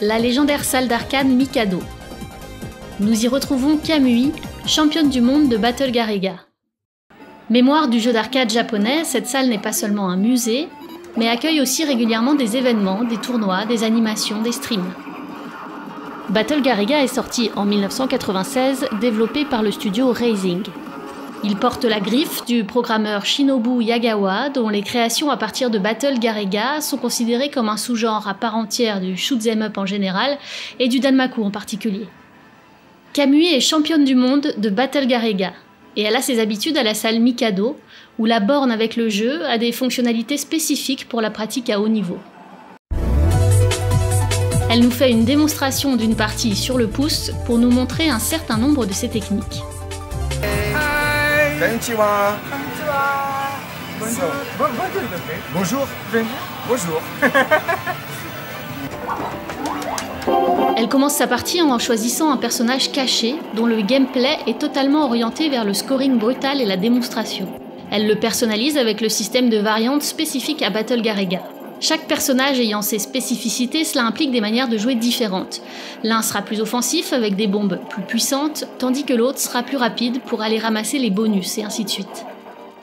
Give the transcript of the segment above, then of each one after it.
La légendaire salle d'arcade Mikado. Nous y retrouvons Kamui, championne du monde de Battle Garega. Mémoire du jeu d'arcade japonais, cette salle n'est pas seulement un musée, mais accueille aussi régulièrement des événements, des tournois, des animations, des streams. Battle Garega est sorti en 1996, développé par le studio Raising. Il porte la griffe du programmeur Shinobu Yagawa, dont les créations à partir de Battle Garega sont considérées comme un sous-genre à part entière du shoot'em up en général et du Danmaku en particulier. Kamui est championne du monde de Battle Garega, et elle a ses habitudes à la salle Mikado, où la borne avec le jeu a des fonctionnalités spécifiques pour la pratique à haut niveau. Elle nous fait une démonstration d'une partie sur le pouce pour nous montrer un certain nombre de ses techniques. Konnichiwa. Bonjour. Bonjour. Bonjour. Elle commence sa partie en choisissant un personnage caché dont le gameplay est totalement orienté vers le scoring brutal et la démonstration. Elle le personnalise avec le système de variantes spécifiques à Battle Garega. Chaque personnage ayant ses spécificités, cela implique des manières de jouer différentes. L'un sera plus offensif avec des bombes plus puissantes, tandis que l'autre sera plus rapide pour aller ramasser les bonus et ainsi de suite.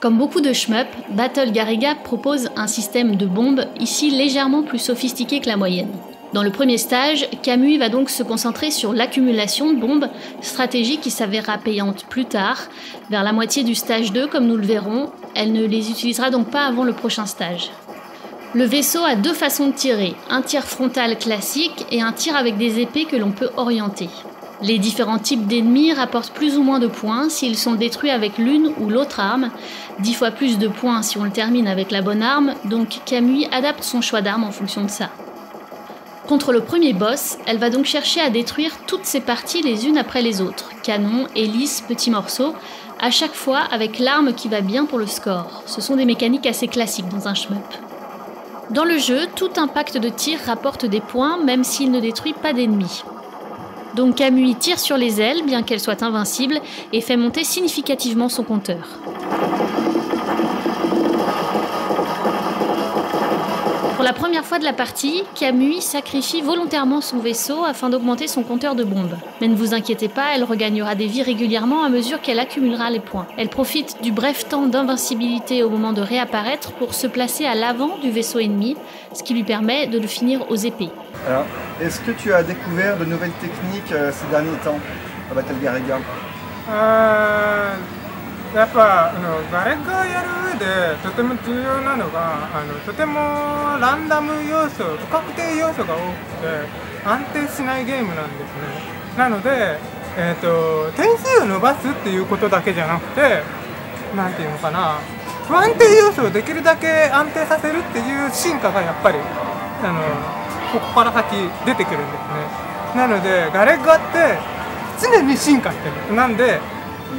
Comme beaucoup de shmup, Battle Garega propose un système de bombes ici légèrement plus sophistiqué que la moyenne. Dans le premier stage, Camus va donc se concentrer sur l'accumulation de bombes, stratégie qui s'avérera payante plus tard. Vers la moitié du stage 2, comme nous le verrons, elle ne les utilisera donc pas avant le prochain stage. Le vaisseau a deux façons de tirer, un tir frontal classique et un tir avec des épées que l'on peut orienter. Les différents types d'ennemis rapportent plus ou moins de points s'ils sont détruits avec l'une ou l'autre arme, dix fois plus de points si on le termine avec la bonne arme, donc Camus adapte son choix d'arme en fonction de ça. Contre le premier boss, elle va donc chercher à détruire toutes ses parties les unes après les autres, canon, hélice, petits morceaux, à chaque fois avec l'arme qui va bien pour le score. Ce sont des mécaniques assez classiques dans un shmup. Dans le jeu, tout impact de tir rapporte des points même s'il ne détruit pas d'ennemis. Donc Kamui tire sur les ailes, bien qu'elle soit invincible, et fait monter significativement son compteur. La première fois de la partie, Kamui sacrifie volontairement son vaisseau afin d'augmenter son compteur de bombes. Mais ne vous inquiétez pas, elle regagnera des vies régulièrement à mesure qu'elle accumulera les points. Elle profite du bref temps d'invincibilité au moment de réapparaître pour se placer à l'avant du vaisseau ennemi, ce qui lui permet de le finir aux épées. Alors, est-ce que tu as découvert de nouvelles techniques euh, ces derniers temps à Battle Garega あーやっぱあのガレッガーやる上でとても重要なのがあのとてもランダム要素不確定要素が多くて安定しないゲームなんですね。なので、えー、と点数を伸ばすっていうことだけじゃなくてなんていうのかな不安定要素をできるだけ安定させるっていう進化がやっぱりあのここから先出てくるんですね。なのでガレッガって常に進化してる。なんで、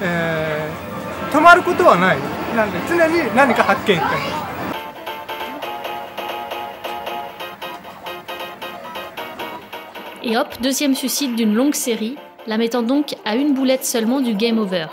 えー止まることはないなんで常に何か発見してる Et hop, deuxième suicide d'une longue série, la mettant donc à une boulette seulement du game over.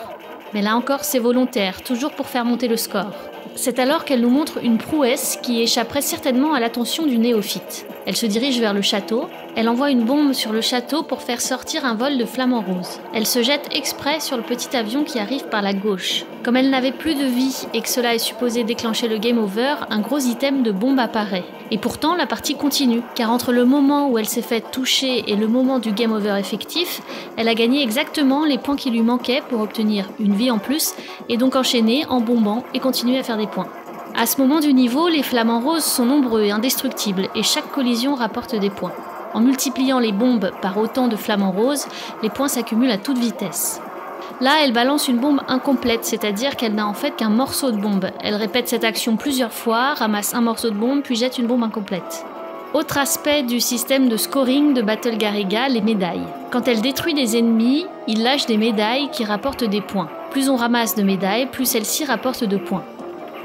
Mais là encore, c'est volontaire, toujours pour faire monter le score. C'est alors qu'elle nous montre une prouesse qui échapperait certainement à l'attention du néophyte. Elle se dirige vers le château, elle envoie une bombe sur le château pour faire sortir un vol de flamants roses. Elle se jette exprès sur le petit avion qui arrive par la gauche. Comme elle n'avait plus de vie et que cela est supposé déclencher le game over, un gros item de bombe apparaît. Et pourtant, la partie continue, car entre le moment où elle s'est fait toucher et le moment du game over effectif, elle a gagné exactement les points qui lui manquaient pour obtenir une vie en plus, et donc enchaîner en bombant et continuer à faire des points. À ce moment du niveau, les flamants roses sont nombreux et indestructibles, et chaque collision rapporte des points. En multipliant les bombes par autant de flamants roses, les points s'accumulent à toute vitesse. Là, elle balance une bombe incomplète, c'est-à-dire qu'elle n'a en fait qu'un morceau de bombe. Elle répète cette action plusieurs fois, ramasse un morceau de bombe, puis jette une bombe incomplète. Autre aspect du système de scoring de Battle Garega, les médailles. Quand elle détruit des ennemis, il lâche des médailles qui rapportent des points. Plus on ramasse de médailles, plus celle-ci rapporte de points.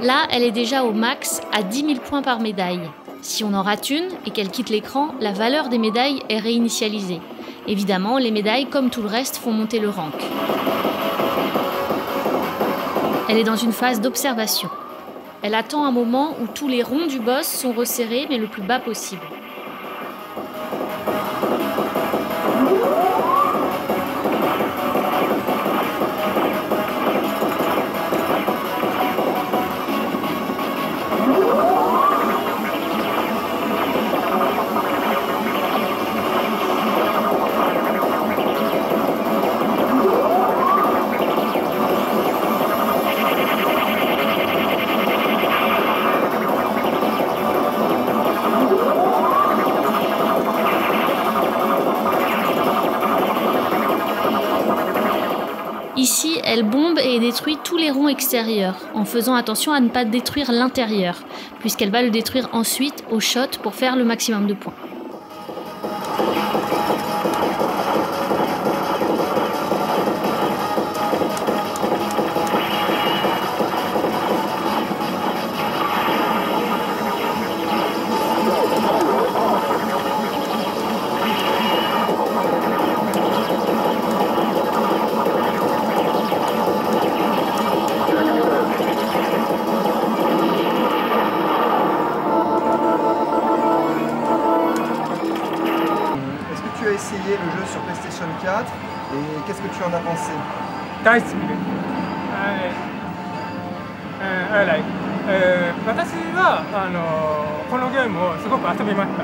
Là, elle est déjà au max à 10 000 points par médaille. Si on en rate une et qu'elle quitte l'écran, la valeur des médailles est réinitialisée. Évidemment, les médailles, comme tout le reste, font monter le rank. Elle est dans une phase d'observation. Elle attend un moment où tous les ronds du boss sont resserrés mais le plus bas possible. Tous les ronds extérieurs, en faisant attention à ne pas détruire l'intérieur, puisqu'elle va le détruire ensuite au shot pour faire le maximum de points. PlayStation 4 et qu'est-ce que tu en as pensé? 大好きで、はいえー I like えー私はあのーこのゲームをすごく遊びました、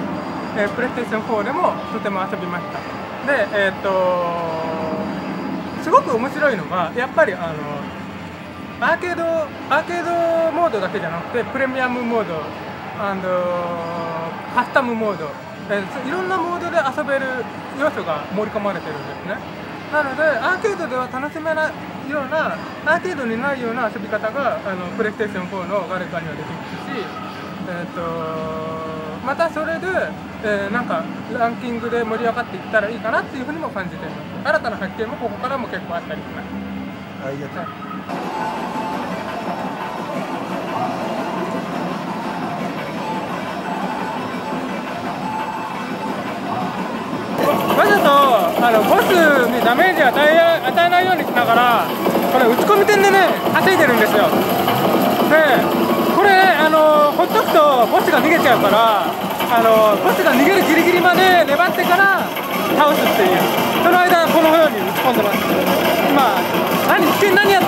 えー、プレイステーション4でもとても遊びました。でえーっとすごく面白いのがやっぱりあのアーケードアーケードモードだけじゃなくてプレミアムモードカスタムモード、えーいろんなモードで遊べる要素が盛り込まれてるんですね。なのでアーケードでは楽しめないようなアーケードにないような遊び方があのプレイステーション4のガレカにはできますし、えー、とまたそれで、えーなんかランキングで盛り上がっていったらいいかなっていうふうにも感じています新たな発見もここからも結構あったりします。ありあのボスにダメージを与え与えないようにしながらこれ打ち込み点でね稼いでるんですよ。でこれあのほっとくとボスが逃げちゃうからあのボスが逃げるギリギリまで粘ってから倒すっていう。その間このように打ち込んでます。今何一見何や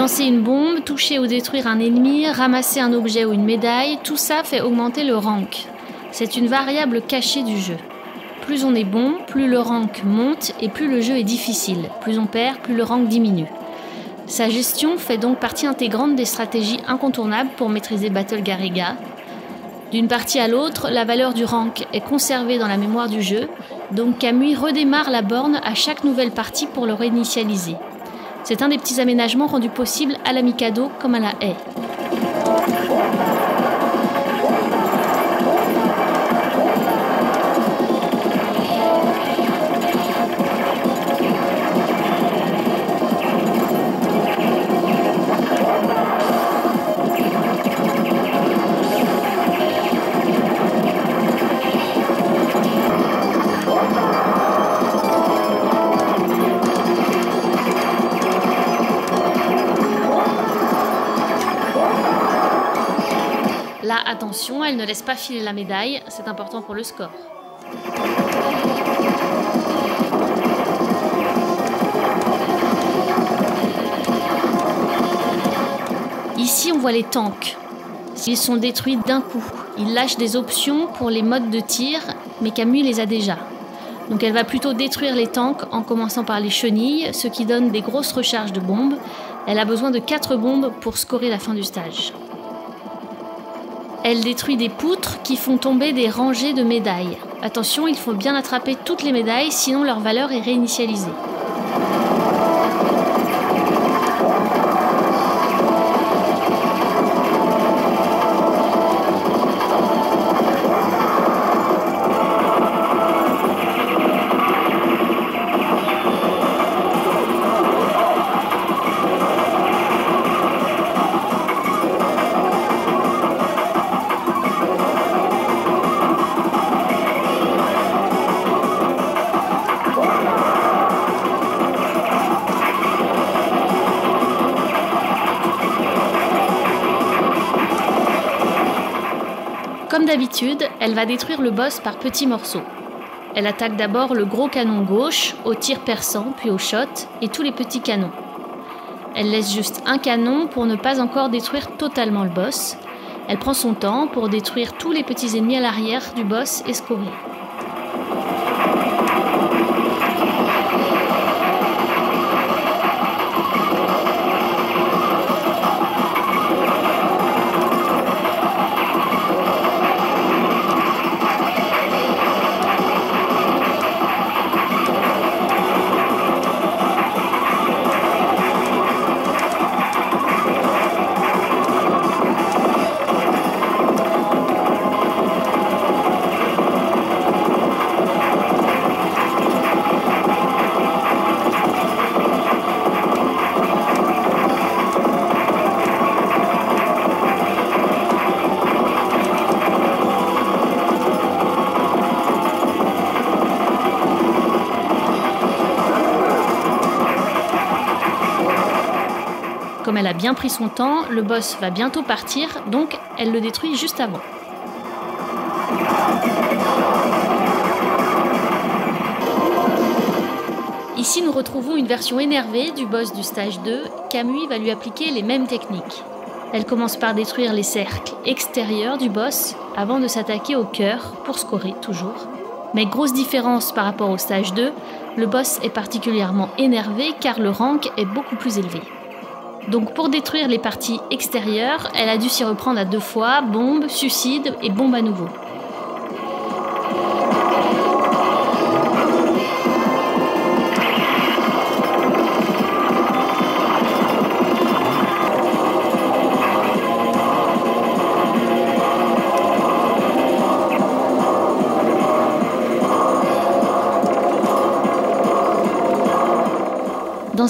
Lancer une bombe, toucher ou détruire un ennemi, ramasser un objet ou une médaille, tout ça fait augmenter le rank. C'est une variable cachée du jeu. Plus on est bon, plus le rank monte et plus le jeu est difficile. Plus on perd, plus le rank diminue. Sa gestion fait donc partie intégrante des stratégies incontournables pour maîtriser Battle Garriga. D'une partie à l'autre, la valeur du rank est conservée dans la mémoire du jeu, donc Kamui redémarre la borne à chaque nouvelle partie pour le réinitialiser. C'est un des petits aménagements rendus possibles à la Mikado comme à la haie. Elle ne laisse pas filer la médaille, c'est important pour le score. Ici, on voit les tanks. Ils sont détruits d'un coup. Ils lâchent des options pour les modes de tir, mais Camus les a déjà. Donc elle va plutôt détruire les tanks en commençant par les chenilles, ce qui donne des grosses recharges de bombes. Elle a besoin de 4 bombes pour scorer la fin du stage. Elle détruit des poutres qui font tomber des rangées de médailles. Attention, il faut bien attraper toutes les médailles, sinon leur valeur est réinitialisée. D'habitude, elle va détruire le boss par petits morceaux. Elle attaque d'abord le gros canon gauche, au tir perçant, puis au shot, et tous les petits canons. Elle laisse juste un canon pour ne pas encore détruire totalement le boss. Elle prend son temps pour détruire tous les petits ennemis à l'arrière du boss et a bien pris son temps, le boss va bientôt partir, donc elle le détruit juste avant. Ici, nous retrouvons une version énervée du boss du stage 2. Kamui va lui appliquer les mêmes techniques. Elle commence par détruire les cercles extérieurs du boss avant de s'attaquer au cœur pour scorer toujours. Mais grosse différence par rapport au stage 2, le boss est particulièrement énervé car le rank est beaucoup plus élevé. Donc pour détruire les parties extérieures, elle a dû s'y reprendre à deux fois, bombe, suicide et bombe à nouveau.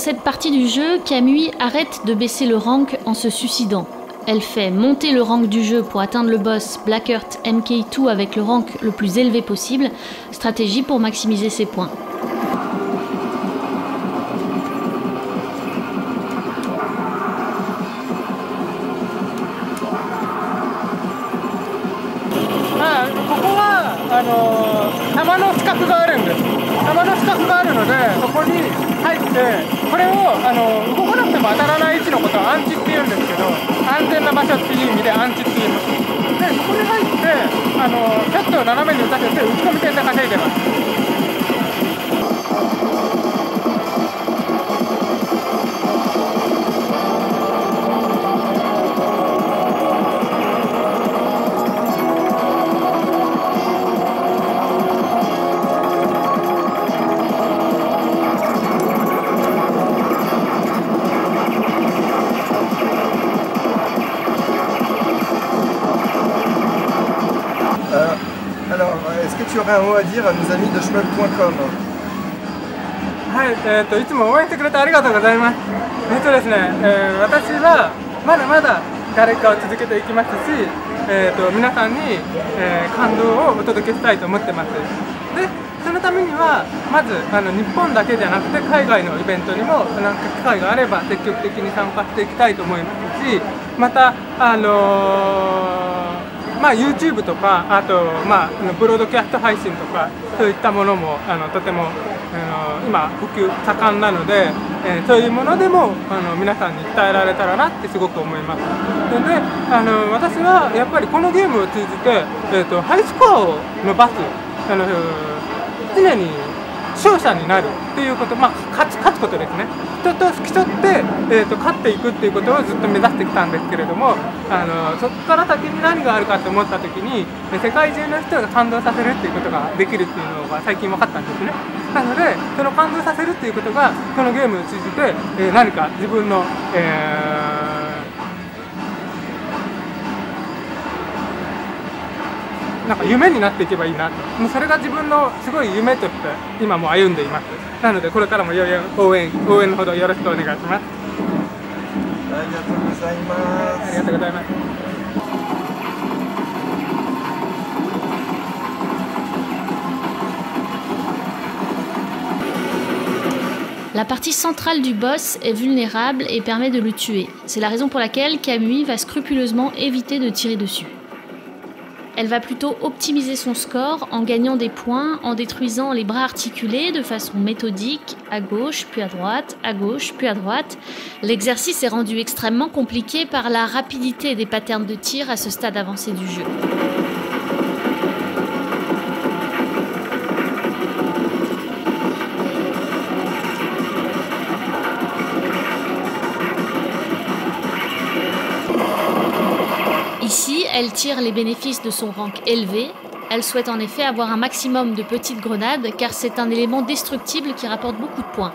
Cette partie du jeu, Kamui arrête de baisser le rank en se suicidant. Elle fait monter le rank du jeu pour atteindre le boss Black Earth MK2 avec le rank le plus élevé possible, stratégie pour maximiser ses points. 入ってこれをあの動かなくても当たらない位置のことをアンチって言うんですけど安全な場所っていう意味でアンチって言います。でそこに入ってあのキャットを斜めに打たせて打ち込み点で稼いでます。Que tu aurais un mot à dire à nos amis de shmup.com はい、えー、といつも応援してくれてありがとうございます。えっとですね、えー私はまだまだ誰かを続けていきますし、えー、と皆さんに、えー感動をお届けしたいと思ってます。で、そのためにはまずあの日本だけじゃなくて海外のイベントにもなんか機会があれば積極的に参加していきたいと思いますし、またあのーまあ、YouTube とかあと、まあ、ブロードキャスト配信とかそういったものもあのとてもあの今普及盛んなので、えーそういうものでもあの皆さんに伝えられたらなってすごく思います。であの私はやっぱりこのゲームを通じて、えー、とハイスコアを伸ばすあの常に勝者になるっていうこと、まあ、勝つ勝つことですね。人と競って、えー、と勝っていくっていうことをずっと目指してきたんですけれどもあのそこから先に何があるかと思った時に世界中の人が感動させるっていうことができるっていうのが最近分かったんですね。なのでその感動させるっていうことがこのゲームを通じて、えー何か自分の、えーなんか夢になっていけばいいなともうそれが自分のすごい夢として今も歩んでいますなのでこれからもより応援応援のほどよろしくお願いしますありがとうございまありすがとうございます La partie centrale du boss est vulnérable et permet de le tuer. C'est la raison pour laquelle Kamui va scrupuleusement éviter de tirer dessus. Elle va plutôt optimiser son score en gagnant des points, en détruisant les bras articulés de façon méthodique, à gauche puis à droite, à gauche puis à droite. L'exercice est rendu extrêmement compliqué par la rapidité des patterns de tir à ce stade avancé du jeu. Elle tire les bénéfices de son rank élevé. Elle souhaite en effet avoir un maximum de petites grenades car c'est un élément destructible qui rapporte beaucoup de points.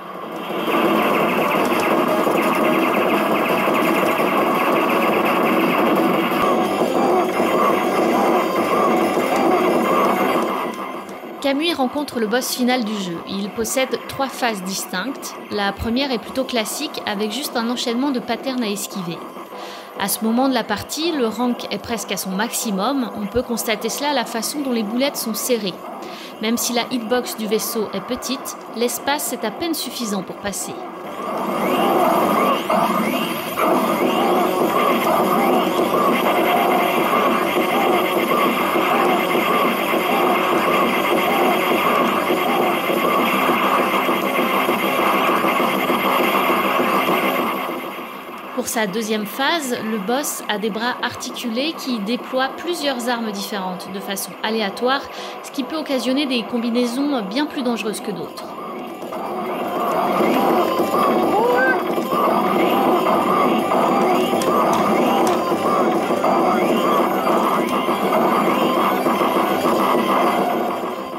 Kamui rencontre le boss final du jeu. Il possède trois phases distinctes. La première est plutôt classique avec juste un enchaînement de patterns à esquiver. À ce moment de la partie, le rank est presque à son maximum. On peut constater cela à la façon dont les boulettes sont serrées. Même si la hitbox du vaisseau est petite, l'espace est à peine suffisant pour passer. Pour sa deuxième phase, le boss a des bras articulés qui déploient plusieurs armes différentes de façon aléatoire, ce qui peut occasionner des combinaisons bien plus dangereuses que d'autres.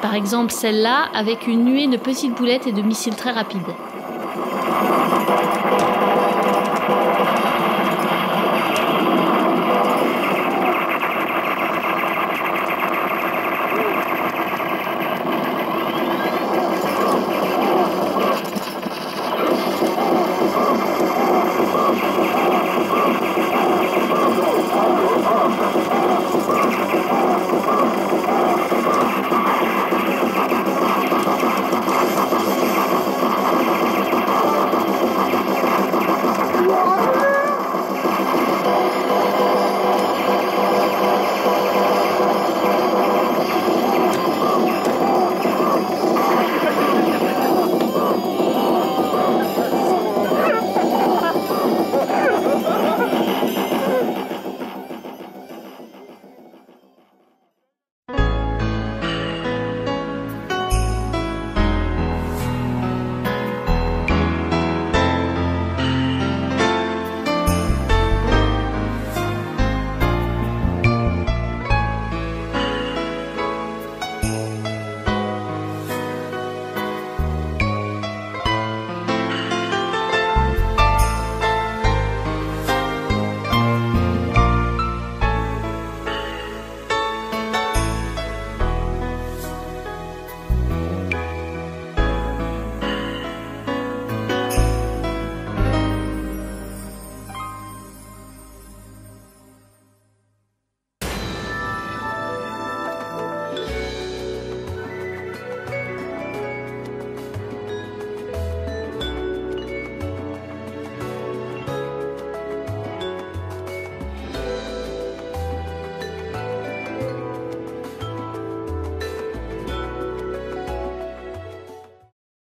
Par exemple celle-là avec une nuée de petites boulettes et de missiles très rapides.